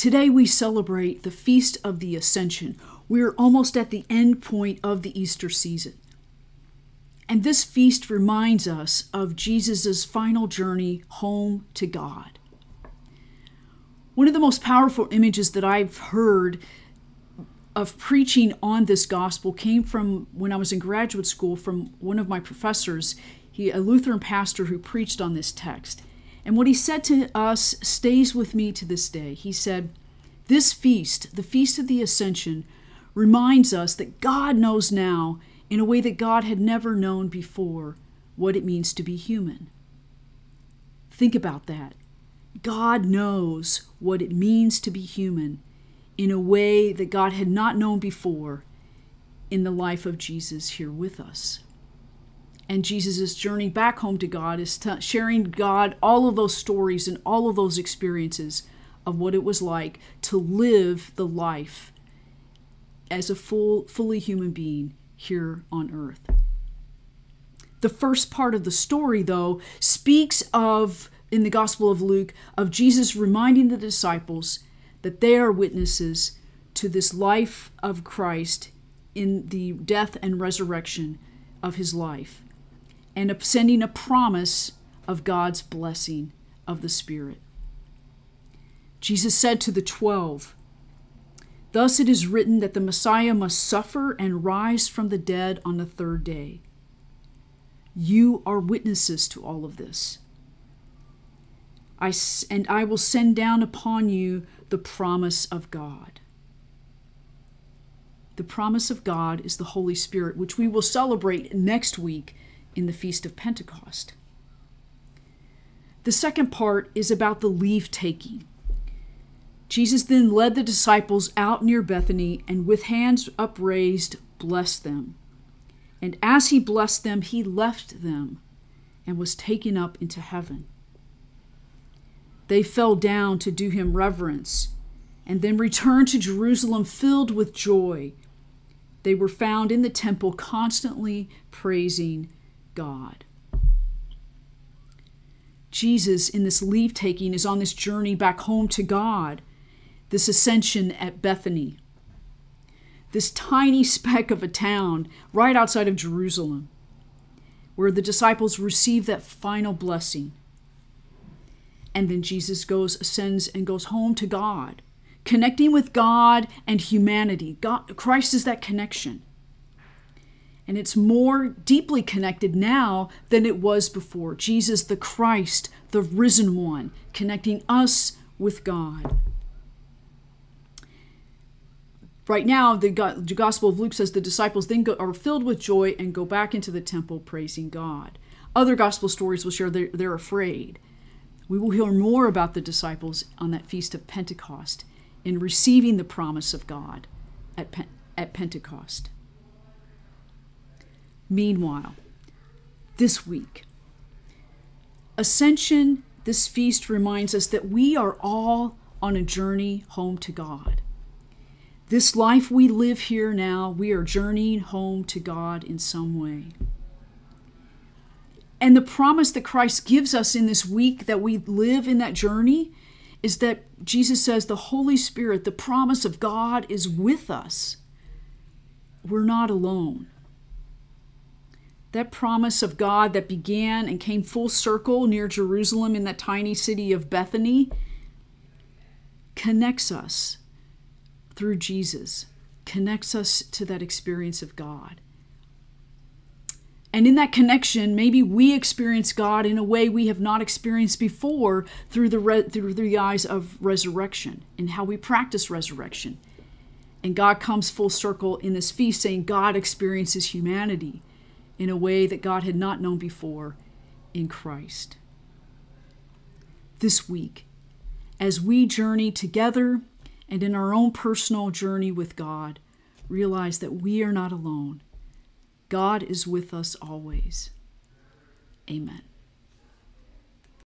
Today we celebrate the Feast of the Ascension. We're almost at the end point of the Easter season. And this feast reminds us of Jesus' final journey home to God. One of the most powerful images that I've heard of preaching on this gospel came from when I was in graduate school from one of my professors, he, a Lutheran pastor who preached on this text. And what he said to us stays with me to this day. He said, This feast, the Feast of the Ascension, reminds us that God knows now, in a way that God had never known before, what it means to be human. Think about that. God knows what it means to be human in a way that God had not known before in the life of Jesus here with us. And Jesus' journey back home to God is t- sharing God all of those stories and all of those experiences of what it was like to live the life as a full, fully human being here on earth. The first part of the story, though, speaks of, in the Gospel of Luke, of Jesus reminding the disciples that they are witnesses to this life of Christ in the death and resurrection of his life, and sending a promise of God's blessing of the Spirit. Jesus said to the twelve, Thus it is written that the Messiah must suffer and rise from the dead on the third day. You are witnesses to all of this. I, and I will send down upon you the promise of God. The promise of God is the Holy Spirit, which we will celebrate next week in the Feast of Pentecost. The second part is about the leave taking. Jesus then led the disciples out near Bethany and with hands upraised blessed them. And as he blessed them, he left them and was taken up into heaven. They fell down to do him reverence and then returned to Jerusalem filled with joy. They were found in the temple constantly praising God. Jesus, in this leave taking, is on this journey back home to God, this ascension at Bethany, this tiny speck of a town right outside of Jerusalem, where the disciples receive that final blessing and then Jesus goes, ascends, and goes home to God, connecting with God and humanity. God, Christ is that connection. And it's more deeply connected now than it was before. Jesus, the Christ, the risen one, connecting us with God. Right now, the Gospel of Luke says the disciples then go, are filled with joy and go back into the temple praising God. Other Gospel stories will share they're, they're afraid we will hear more about the disciples on that feast of Pentecost in receiving the promise of God at, Pen- at Pentecost. Meanwhile, this week, Ascension, this feast reminds us that we are all on a journey home to God. This life we live here now, we are journeying home to God in some way. And the promise that Christ gives us in this week that we live in that journey is that Jesus says the Holy Spirit, the promise of God, is with us. We're not alone. That promise of God that began and came full circle near Jerusalem in that tiny city of Bethany connects us through Jesus, connects us to that experience of God. And in that connection, maybe we experience God in a way we have not experienced before through the, through the eyes of resurrection and how we practice resurrection. And God comes full circle in this feast saying God experiences humanity in a way that God had not known before in Christ. This week, as we journey together and in our own personal journey with God, realize that we are not alone God is with us always. Amen.